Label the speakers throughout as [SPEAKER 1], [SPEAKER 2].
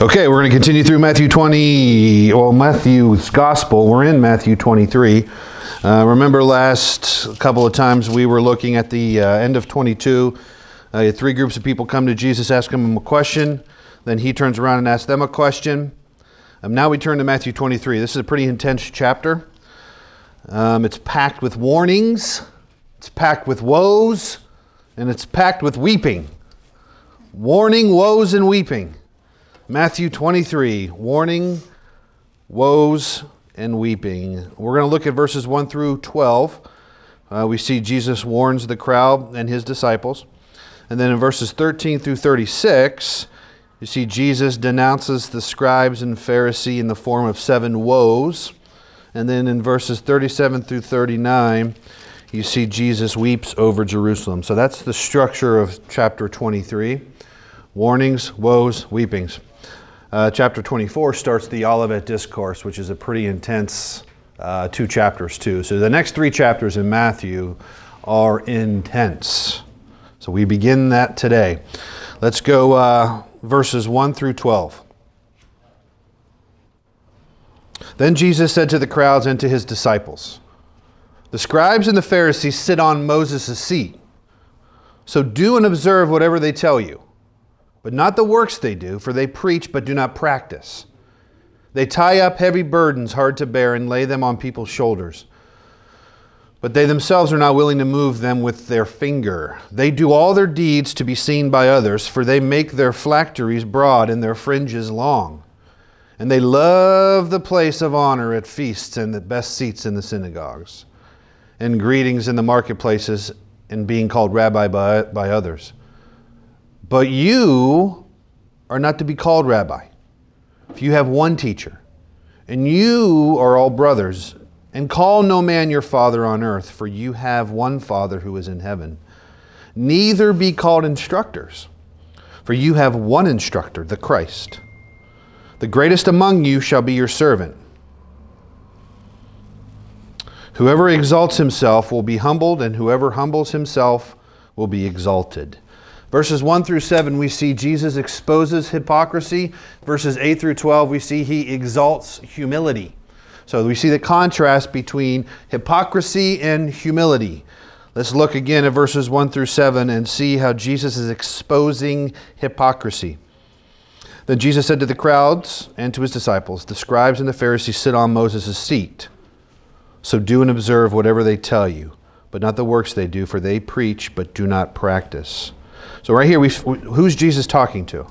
[SPEAKER 1] Okay, we're going to continue through Matthew 20, well, Matthew's Gospel. We're in Matthew 23. Uh, remember, last couple of times we were looking at the uh, end of 22. Uh, three groups of people come to Jesus, ask him a question. Then he turns around and asks them a question. Um, now we turn to Matthew 23. This is a pretty intense chapter. Um, it's packed with warnings, it's packed with woes, and it's packed with weeping. Warning, woes, and weeping. Matthew 23, warning, woes, and weeping. We're going to look at verses 1 through 12. Uh, we see Jesus warns the crowd and his disciples. And then in verses 13 through 36, you see Jesus denounces the scribes and Pharisee in the form of seven woes. And then in verses 37 through 39, you see Jesus weeps over Jerusalem. So that's the structure of chapter 23 warnings, woes, weepings. Uh, chapter 24 starts the Olivet Discourse, which is a pretty intense uh, two chapters, too. So the next three chapters in Matthew are intense. So we begin that today. Let's go uh, verses 1 through 12. Then Jesus said to the crowds and to his disciples, The scribes and the Pharisees sit on Moses' seat. So do and observe whatever they tell you but not the works they do, for they preach but do not practice. They tie up heavy burdens hard to bear and lay them on people's shoulders. But they themselves are not willing to move them with their finger. They do all their deeds to be seen by others, for they make their phylacteries broad and their fringes long. And they love the place of honor at feasts and the best seats in the synagogues, and greetings in the marketplaces, and being called rabbi by, by others. But you are not to be called rabbi. If you have one teacher, and you are all brothers, and call no man your father on earth, for you have one Father who is in heaven. Neither be called instructors, for you have one instructor, the Christ. The greatest among you shall be your servant. Whoever exalts himself will be humbled, and whoever humbles himself will be exalted. Verses 1 through 7, we see Jesus exposes hypocrisy. Verses 8 through 12, we see he exalts humility. So we see the contrast between hypocrisy and humility. Let's look again at verses 1 through 7 and see how Jesus is exposing hypocrisy. Then Jesus said to the crowds and to his disciples, The scribes and the Pharisees sit on Moses' seat. So do and observe whatever they tell you, but not the works they do, for they preach but do not practice. So, right here, we, who's Jesus talking to?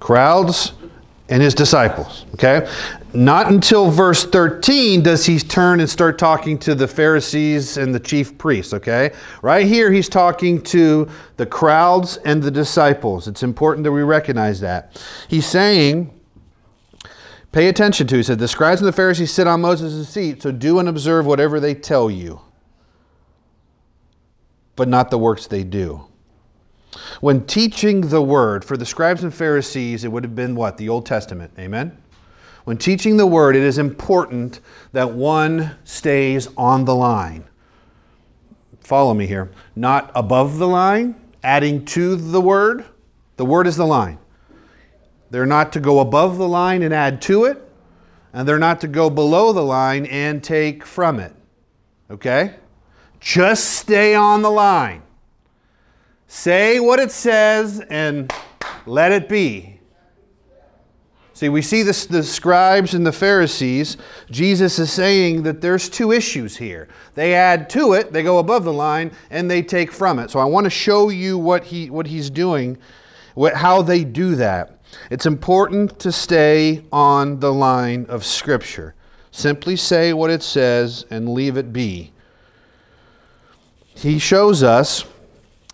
[SPEAKER 1] Crowds and his disciples. Okay? Not until verse 13 does he turn and start talking to the Pharisees and the chief priests. Okay? Right here, he's talking to the crowds and the disciples. It's important that we recognize that. He's saying, Pay attention to, he said, the scribes and the Pharisees sit on Moses' seat, so do and observe whatever they tell you but not the works they do. When teaching the word, for the scribes and Pharisees, it would have been what? The Old Testament. Amen? When teaching the word, it is important that one stays on the line. Follow me here. Not above the line, adding to the word. The word is the line. They're not to go above the line and add to it, and they're not to go below the line and take from it. Okay? Just stay on the line. Say what it says and let it be. See, we see this, the scribes and the Pharisees. Jesus is saying that there's two issues here. They add to it, they go above the line, and they take from it. So I want to show you what, he, what he's doing, what, how they do that. It's important to stay on the line of Scripture. Simply say what it says and leave it be he shows us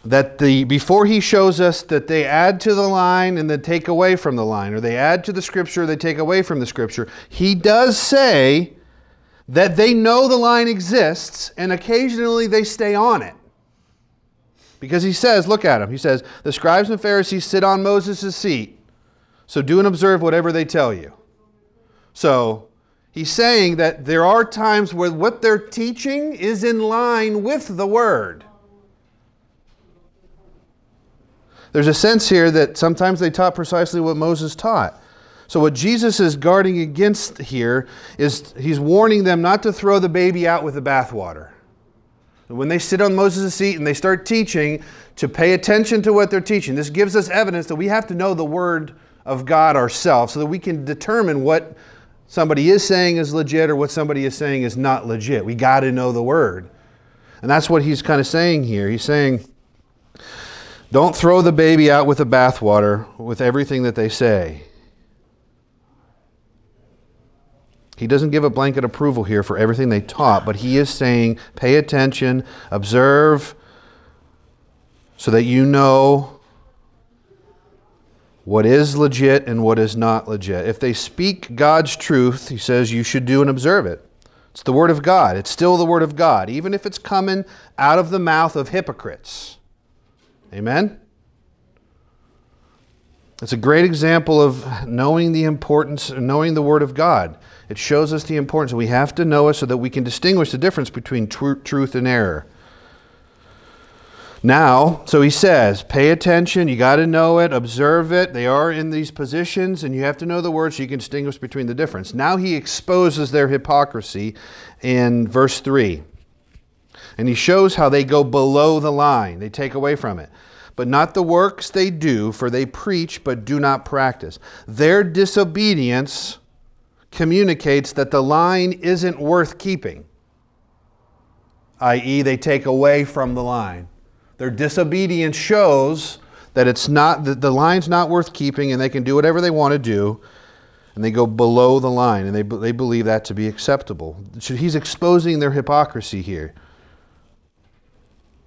[SPEAKER 1] that the before he shows us that they add to the line and then take away from the line or they add to the scripture they take away from the scripture he does say that they know the line exists and occasionally they stay on it. Because he says look at him he says the scribes and pharisees sit on moses' seat so do and observe whatever they tell you. So He's saying that there are times where what they're teaching is in line with the Word. There's a sense here that sometimes they taught precisely what Moses taught. So, what Jesus is guarding against here is he's warning them not to throw the baby out with the bathwater. When they sit on Moses' seat and they start teaching, to pay attention to what they're teaching. This gives us evidence that we have to know the Word of God ourselves so that we can determine what somebody is saying is legit or what somebody is saying is not legit. We got to know the Word. And that's what he's kind of saying here. He's saying, don't throw the baby out with the bathwater with everything that they say. He doesn't give a blanket approval here for everything they taught, but he is saying pay attention, observe, so that you know what is legit and what is not legit. If they speak God's truth, he says you should do and observe it. It's the Word of God. It's still the Word of God, even if it's coming out of the mouth of hypocrites. Amen? It's a great example of knowing the importance, knowing the Word of God. It shows us the importance. We have to know it so that we can distinguish the difference between tr- truth and error. Now, so he says, pay attention, you got to know it, observe it. They are in these positions, and you have to know the words so you can distinguish between the difference. Now he exposes their hypocrisy in verse 3. And he shows how they go below the line, they take away from it. But not the works they do, for they preach but do not practice. Their disobedience communicates that the line isn't worth keeping, i.e., they take away from the line. Their disobedience shows that it's not that the line's not worth keeping and they can do whatever they want to do and they go below the line and they, they believe that to be acceptable. So he's exposing their hypocrisy here.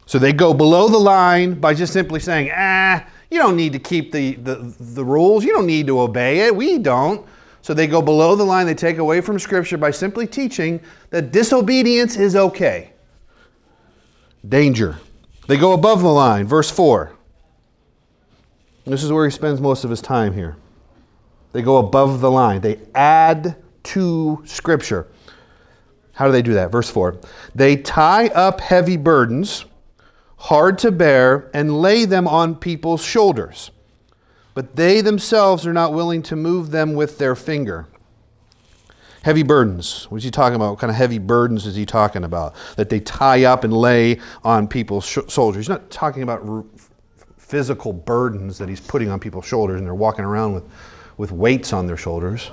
[SPEAKER 1] So they go below the line by just simply saying, ah, you don't need to keep the, the, the rules. You don't need to obey it. We don't. So they go below the line. They take away from Scripture by simply teaching that disobedience is okay. Danger. They go above the line. Verse 4. This is where he spends most of his time here. They go above the line, they add to Scripture. How do they do that? Verse 4. They tie up heavy burdens, hard to bear, and lay them on people's shoulders. But they themselves are not willing to move them with their finger. Heavy burdens. What is he talking about? What kind of heavy burdens is he talking about? That they tie up and lay on people's sh- shoulders. He's not talking about r- physical burdens that he's putting on people's shoulders and they're walking around with, with weights on their shoulders.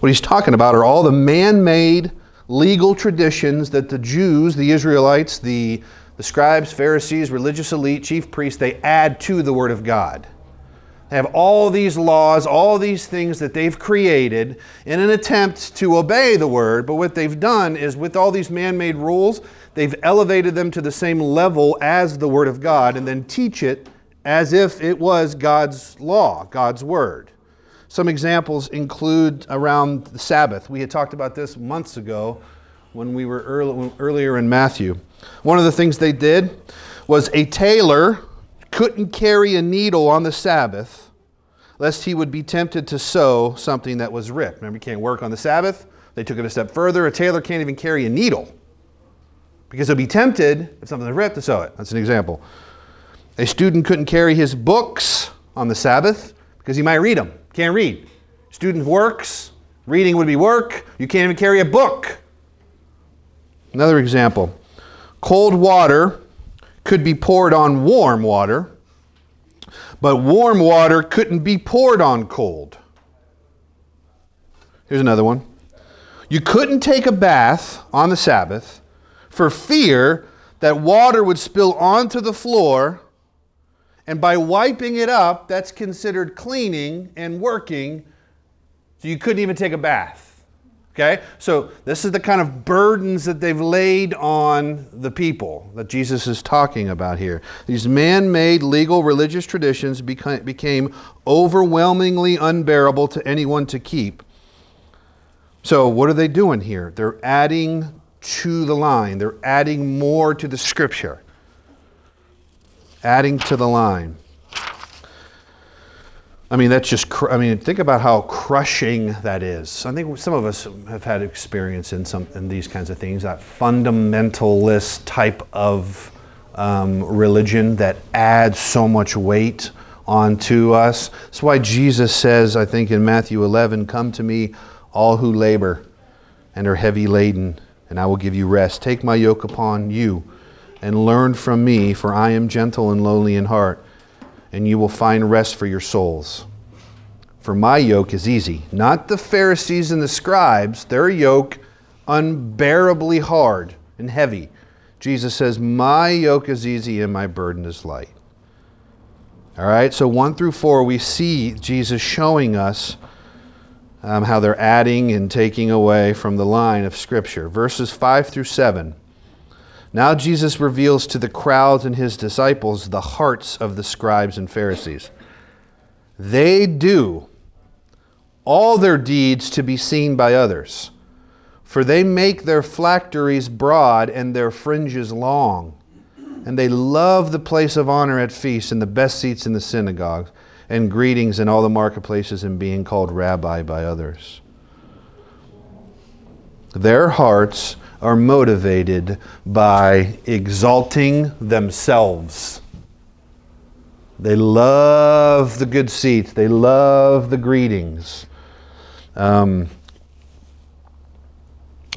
[SPEAKER 1] What he's talking about are all the man made legal traditions that the Jews, the Israelites, the, the scribes, Pharisees, religious elite, chief priests, they add to the Word of God have all these laws, all these things that they've created in an attempt to obey the word. But what they've done is, with all these man made rules, they've elevated them to the same level as the word of God and then teach it as if it was God's law, God's word. Some examples include around the Sabbath. We had talked about this months ago when we were early, earlier in Matthew. One of the things they did was a tailor couldn't carry a needle on the Sabbath lest he would be tempted to sew something that was ripped. Remember, you can't work on the Sabbath. They took it a step further. A tailor can't even carry a needle because he'll be tempted, if something's ripped, to sew it. That's an example. A student couldn't carry his books on the Sabbath because he might read them. Can't read. Student works, reading would be work. You can't even carry a book. Another example cold water could be poured on warm water, but warm water couldn't be poured on cold. Here's another one. You couldn't take a bath on the Sabbath for fear that water would spill onto the floor, and by wiping it up, that's considered cleaning and working, so you couldn't even take a bath. Okay? So, this is the kind of burdens that they've laid on the people that Jesus is talking about here. These man made legal religious traditions became overwhelmingly unbearable to anyone to keep. So, what are they doing here? They're adding to the line, they're adding more to the scripture, adding to the line. I mean, that's just, I mean, think about how crushing that is. I think some of us have had experience in some in these kinds of things, that fundamentalist type of um, religion that adds so much weight onto us. That's why Jesus says, I think in Matthew 11, Come to me, all who labor and are heavy laden, and I will give you rest. Take my yoke upon you and learn from me, for I am gentle and lowly in heart, and you will find rest for your souls. For my yoke is easy. Not the Pharisees and the scribes, their yoke unbearably hard and heavy. Jesus says, My yoke is easy and my burden is light. All right, so 1 through 4, we see Jesus showing us um, how they're adding and taking away from the line of Scripture. Verses 5 through 7. Now Jesus reveals to the crowds and his disciples the hearts of the scribes and Pharisees. They do all their deeds to be seen by others, for they make their phylacteries broad and their fringes long. And they love the place of honor at feasts and the best seats in the synagogues and greetings in all the marketplaces and being called rabbi by others. Their hearts are motivated by exalting themselves. They love the good seats, they love the greetings. Um,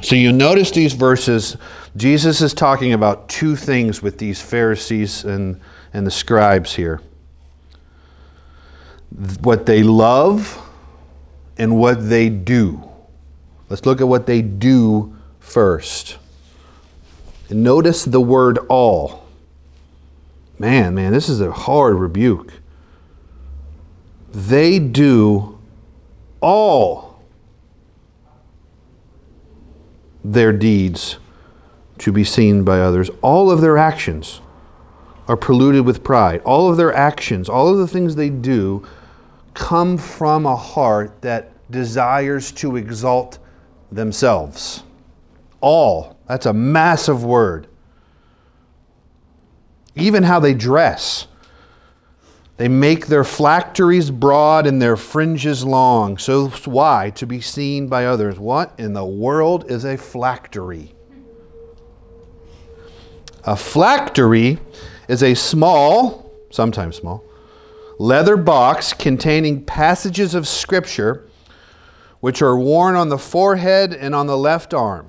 [SPEAKER 1] so you notice these verses, Jesus is talking about two things with these Pharisees and, and the scribes here what they love and what they do. Let's look at what they do first. And notice the word all. Man, man, this is a hard rebuke. They do all their deeds to be seen by others. All of their actions are polluted with pride. All of their actions, all of the things they do, come from a heart that desires to exalt themselves. All. That's a massive word. Even how they dress. They make their phylacteries broad and their fringes long. So why? To be seen by others. What in the world is a phylactery? A phylactery is a small, sometimes small, leather box containing passages of Scripture which are worn on the forehead and on the left arm.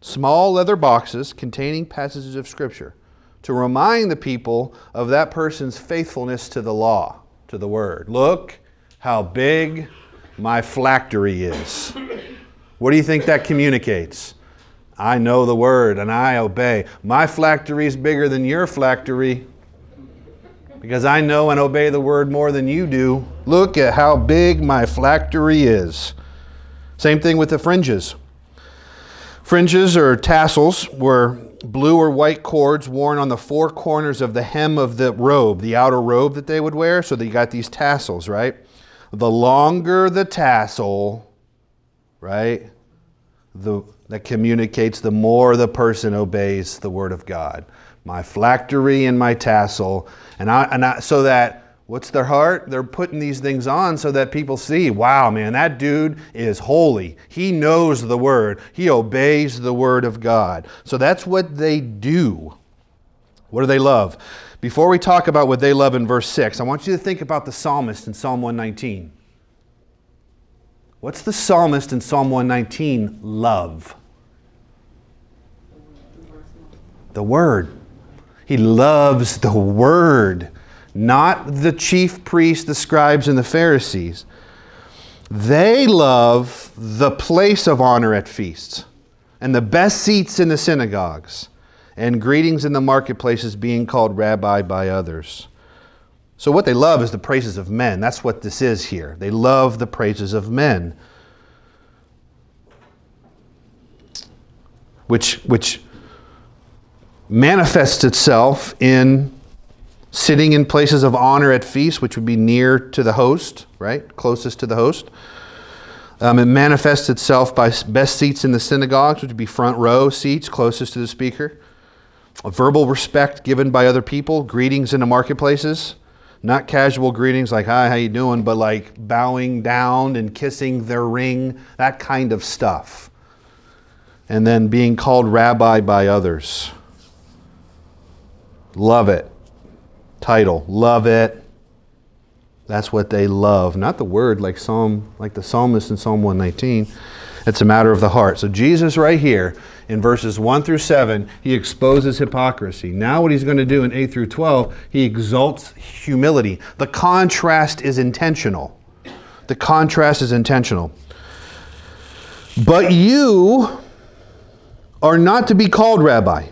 [SPEAKER 1] Small leather boxes containing passages of Scripture to remind the people of that person's faithfulness to the law, to the Word. Look how big my phylactery is. What do you think that communicates? I know the Word and I obey. My phylactery is bigger than your phylactery because I know and obey the word more than you do. Look at how big my phylactery is. Same thing with the fringes. Fringes or tassels were blue or white cords worn on the four corners of the hem of the robe, the outer robe that they would wear. So you got these tassels, right? The longer the tassel, right, the, that communicates, the more the person obeys the word of God my phylactery and my tassel. And I, and I, so that, what's their heart? They're putting these things on so that people see, wow, man, that dude is holy. He knows the word, he obeys the word of God. So that's what they do. What do they love? Before we talk about what they love in verse 6, I want you to think about the psalmist in Psalm 119. What's the psalmist in Psalm 119 love? The Word. He loves the Word, not the chief priests, the scribes, and the Pharisees. They love the place of honor at feasts and the best seats in the synagogues and greetings in the marketplaces being called rabbi by others. So, what they love is the praises of men. That's what this is here. They love the praises of men. Which, which manifests itself in sitting in places of honor at feasts, which would be near to the host, right? Closest to the host. Um, it manifests itself by best seats in the synagogues, which would be front row seats closest to the speaker. A verbal respect given by other people, greetings in the marketplaces, not casual greetings like "Hi, how you doing?" but like bowing down and kissing their ring, that kind of stuff. And then being called rabbi by others. Love it. Title, love it. That's what they love. Not the word like Psalm, like the psalmist in Psalm 119. It's a matter of the heart. So Jesus right here in verses 1 through 7, he exposes hypocrisy. Now what he's going to do in 8 through 12, he exalts humility. The contrast is intentional. The contrast is intentional. But you are not to be called rabbi,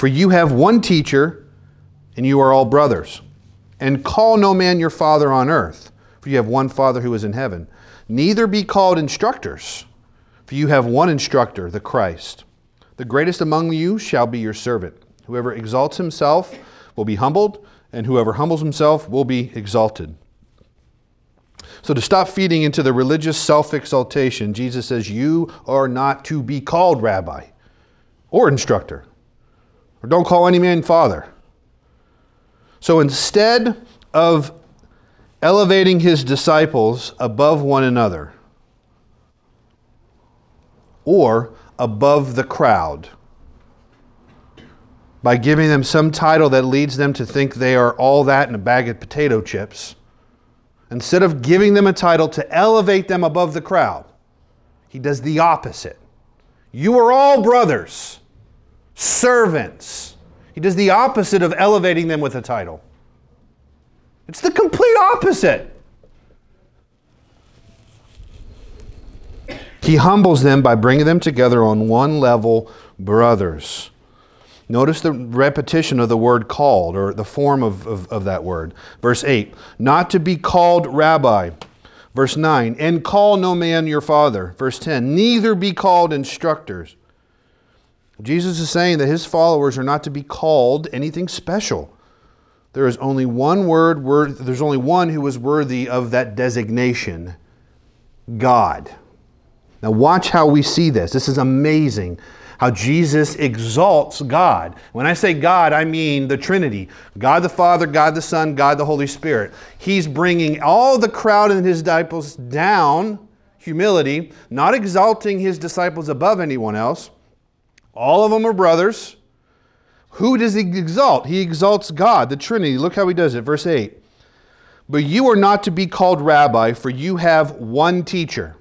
[SPEAKER 1] for you have one teacher, and you are all brothers. And call no man your father on earth, for you have one Father who is in heaven. Neither be called instructors, for you have one instructor, the Christ. The greatest among you shall be your servant. Whoever exalts himself will be humbled, and whoever humbles himself will be exalted. So, to stop feeding into the religious self exaltation, Jesus says, You are not to be called rabbi or instructor, or don't call any man father. So, instead of elevating his disciples above one another or above the crowd, by giving them some title that leads them to think they are all that in a bag of potato chips Instead of giving them a title to elevate them above the crowd, he does the opposite. You are all brothers, servants. He does the opposite of elevating them with a title. It's the complete opposite. He humbles them by bringing them together on one level, brothers. Notice the repetition of the word called, or the form of, of, of, that word. Verse 8, not to be called rabbi. Verse 9, and call no man your father. Verse 10, neither be called instructors. Jesus is saying that his followers are not to be called anything special. There is only one word, word there's only one who is worthy of that designation God. Now, watch how we see this. This is amazing how Jesus exalts God. When I say God, I mean the Trinity God the Father, God the Son, God the Holy Spirit. He's bringing all the crowd and his disciples down, humility, not exalting his disciples above anyone else. All of them are brothers. Who does he exalt? He exalts God, the Trinity. Look how he does it. Verse 8. But you are not to be called rabbi, for you have one teacher.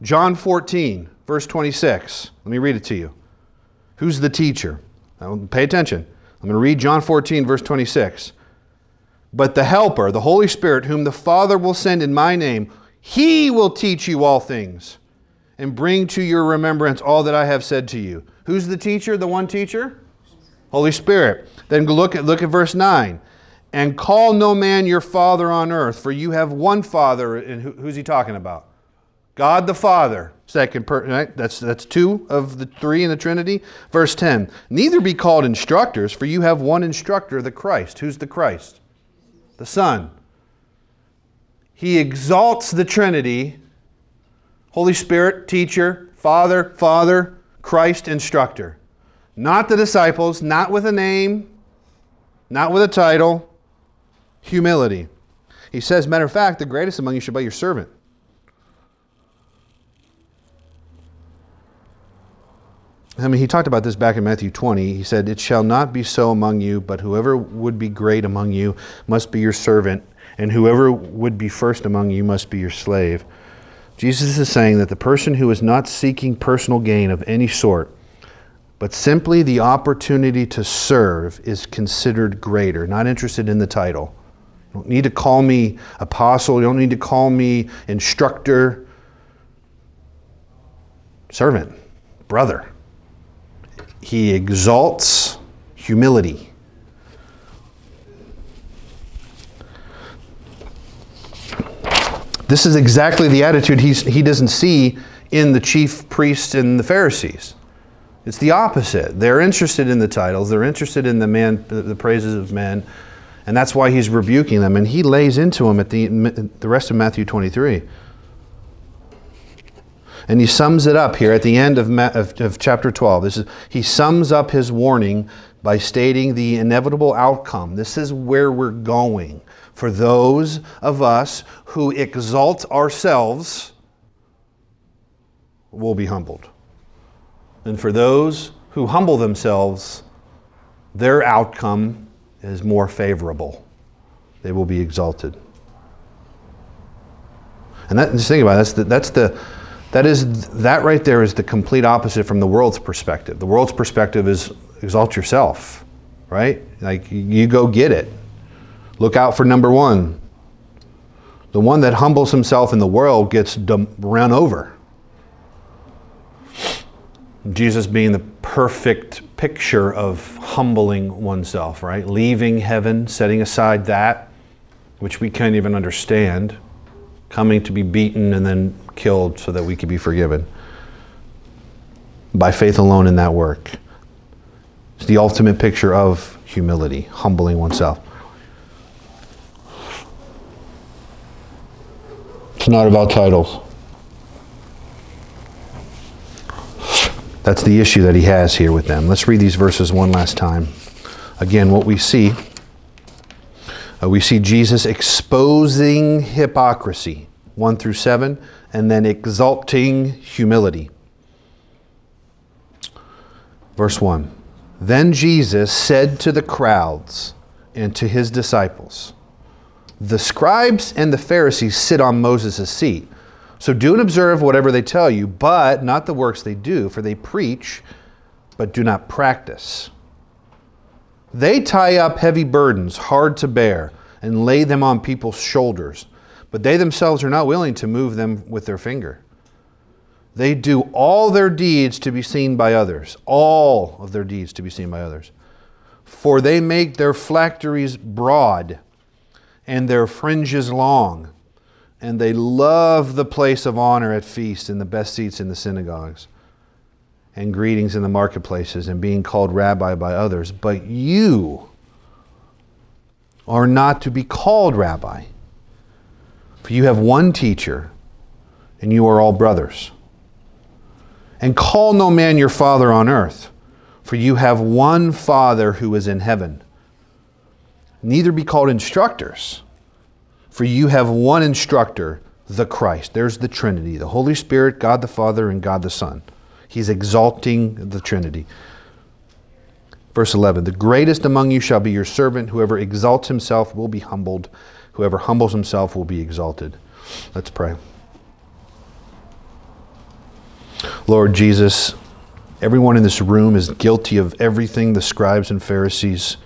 [SPEAKER 1] John 14 verse 26. Let me read it to you. Who's the teacher? Now, pay attention. I'm going to read John 14, verse 26. But the Helper, the Holy Spirit, whom the Father will send in my name, he will teach you all things and bring to your remembrance all that I have said to you. Who's the teacher, the one teacher? Holy Spirit. Then look at, look at verse 9. And call no man your father on earth, for you have one Father. And who's he talking about? God the Father. Second person, right? That's, that's two of the three in the Trinity. Verse 10 Neither be called instructors, for you have one instructor, the Christ. Who's the Christ? The Son. He exalts the Trinity Holy Spirit, teacher, Father, Father, Christ, instructor. Not the disciples, not with a name, not with a title. Humility. He says, matter of fact, the greatest among you should be your servant. I mean, he talked about this back in Matthew 20. He said, It shall not be so among you, but whoever would be great among you must be your servant, and whoever would be first among you must be your slave. Jesus is saying that the person who is not seeking personal gain of any sort, but simply the opportunity to serve, is considered greater, not interested in the title. You don't need to call me apostle, you don't need to call me instructor. Servant, brother he exalts humility. This is exactly the attitude he's, he doesn't see in the chief priests and the Pharisees. It's the opposite. They're interested in the titles, they're interested in the man, the praises of men, and that's why he's rebuking them. And he lays into them at the, the rest of Matthew 23. And he sums it up here at the end of, of, of chapter 12. This is, he sums up his warning by stating the inevitable outcome. This is where we're going. For those of us who exalt ourselves, will be humbled. And for those who humble themselves, their outcome is more favorable. they will be exalted. And that, just think about it, that's the, that's the, that is, that right there is the complete opposite from the world's perspective. The world's perspective is exalt yourself, right? Like you go get it. Look out for number one. The one that humbles himself in the world gets run over. Jesus being the perfect picture of humbling oneself, right? Leaving heaven, setting aside that which we can't even understand, coming to be beaten and then killed so that we could be forgiven. By faith alone in that work. It's the ultimate picture of humility, humbling oneself. Not about titles. That's the issue that he has here with them. Let's read these verses one last time. Again, what we see uh, we see Jesus exposing hypocrisy, 1 through 7, and then exalting humility. Verse 1 Then Jesus said to the crowds and to his disciples, The scribes and the Pharisees sit on Moses' seat. So do and observe whatever they tell you, but not the works they do, for they preach, but do not practice. They tie up heavy burdens, hard to bear, and lay them on people's shoulders, but they themselves are not willing to move them with their finger. They do all their deeds to be seen by others, all of their deeds to be seen by others. For they make their phylacteries broad and their fringes long and they love the place of honor at feasts and the best seats in the synagogues and greetings in the marketplaces and being called rabbi by others. But you are not to be called rabbi, for you have one teacher, and you are all brothers. And call no man your father on earth, for you have one Father who is in heaven. Neither be called instructors for you have one instructor, the Christ. There's the Trinity the Holy Spirit, God the Father, and God the Son. He's exalting the Trinity. Verse 11 The greatest among you shall be your servant. Whoever exalts himself will be humbled. Whoever humbles himself will be exalted. Let's pray. Lord Jesus, everyone in this room is guilty of everything the scribes and Pharisees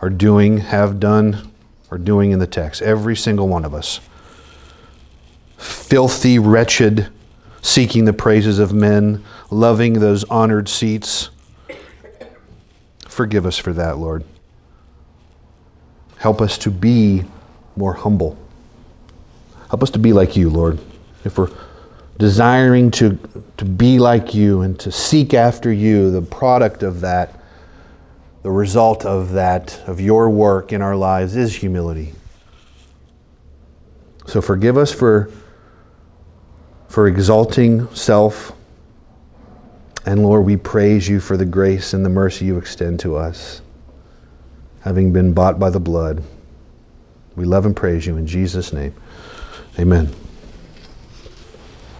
[SPEAKER 1] are doing, have done, are doing in the text. Every single one of us. Filthy, wretched, seeking the praises of men, loving those honored seats. Forgive us for that, Lord. Help us to be more humble. Help us to be like you, Lord. If we're desiring to, to be like you and to seek after you, the product of that the result of that, of your work in our lives, is humility. So forgive us for, for exalting self. And Lord, we praise you for the grace and the mercy you extend to us, having been bought by the blood. We love and praise you in Jesus' name. Amen.